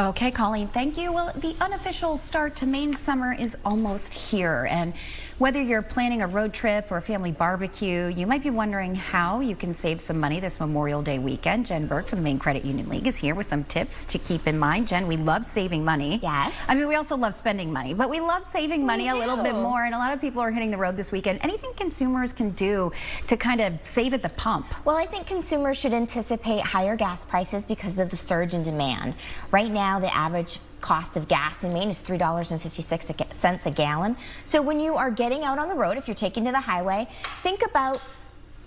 Okay, Colleen, thank you. Well, the unofficial start to Maine summer is almost here. And whether you're planning a road trip or a family barbecue, you might be wondering how you can save some money this Memorial Day weekend. Jen Burke from the Maine Credit Union League is here with some tips to keep in mind. Jen, we love saving money. Yes. I mean, we also love spending money, but we love saving money a little bit more. And a lot of people are hitting the road this weekend. Anything consumers can do to kind of save at the pump? Well, I think consumers should anticipate higher gas prices because of the surge in demand. Right now, now the average cost of gas in Maine is $3.56 a gallon. So when you are getting out on the road, if you're taking to the highway, think about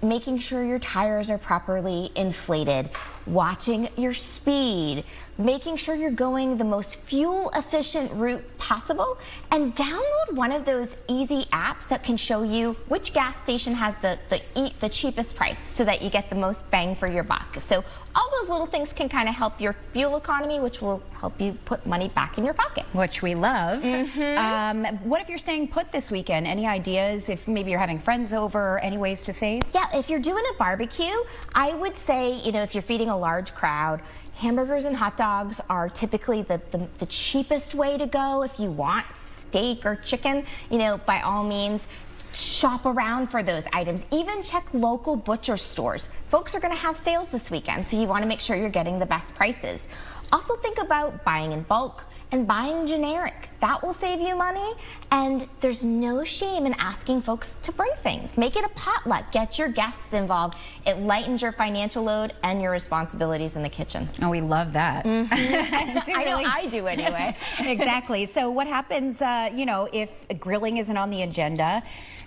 making sure your tires are properly inflated, watching your speed, making sure you're going the most fuel efficient route possible, and download one of those easy apps that can show you which gas station has the, the, the cheapest price so that you get the most bang for your buck. So all those little things can kind of help your fuel economy, which will help you put money back in your pocket. Which we love. Mm -hmm. um, what if you're staying put this weekend? Any ideas if maybe you're having friends over, any ways to save? Yeah, if you're doing a barbecue, I would say, you know, if you're feeding a large crowd, hamburgers and hot dogs are typically the, the, the cheapest way to go. If you want steak or chicken, you know, by all means, shop around for those items. Even check local butcher stores. Folks are going to have sales this weekend, so you want to make sure you're getting the best prices. Also think about buying in bulk and buying generic. That will save you money, and there's no shame in asking folks to bring things. Make it a potluck. Get your guests involved. It lightens your financial load and your responsibilities in the kitchen. Oh, we love that. Mm -hmm. I know I do anyway. exactly. So what happens, uh, you know, if grilling isn't on the agenda?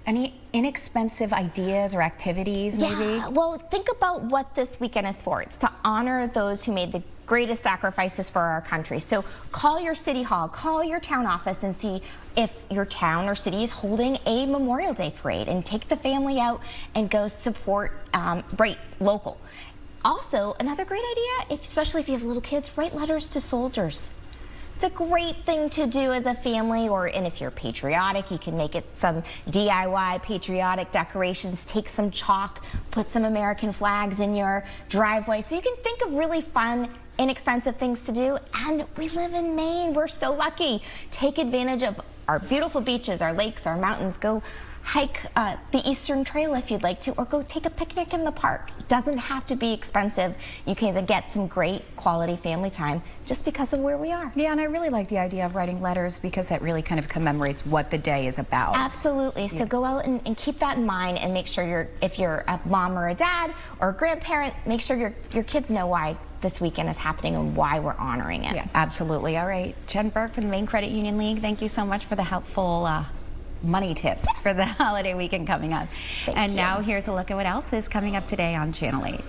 Any inexpensive ideas or activities, yeah. maybe? Well, think about what this weekend is for. It's to honor those who made the greatest sacrifices for our country. So call your city hall, call your town office and see if your town or city is holding a Memorial Day parade and take the family out and go support um, right local. Also, another great idea, if, especially if you have little kids, write letters to soldiers. It's a great thing to do as a family, or and if you're patriotic, you can make it some DIY patriotic decorations. Take some chalk, put some American flags in your driveway. So you can think of really fun inexpensive things to do. And we live in Maine. We're so lucky. Take advantage of our beautiful beaches, our lakes, our mountains. Go hike uh, the Eastern Trail if you'd like to, or go take a picnic in the park. It doesn't have to be expensive. You can get some great quality family time just because of where we are. Yeah, and I really like the idea of writing letters because that really kind of commemorates what the day is about. Absolutely. So yeah. go out and, and, keep that in mind and make sure you're, if you're a mom or a dad or a grandparent, make sure your, your kids know why this weekend is happening and why we're honoring it. Yeah, absolutely. All right. Jen Burke from the Maine Credit Union League, thank you so much for the helpful uh, money tips for the holiday weekend coming up. Thank and you. now here's a look at what else is coming up today on Channel 8.